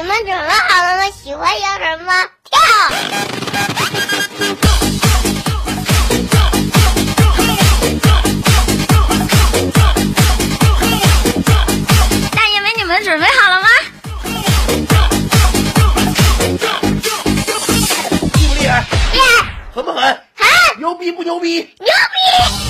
你们准备好了吗？喜欢摇绳吗？跳！大爷们，你们准备好了吗？厉不厉害？厉害。狠不狠？狠。牛逼不牛逼？牛逼。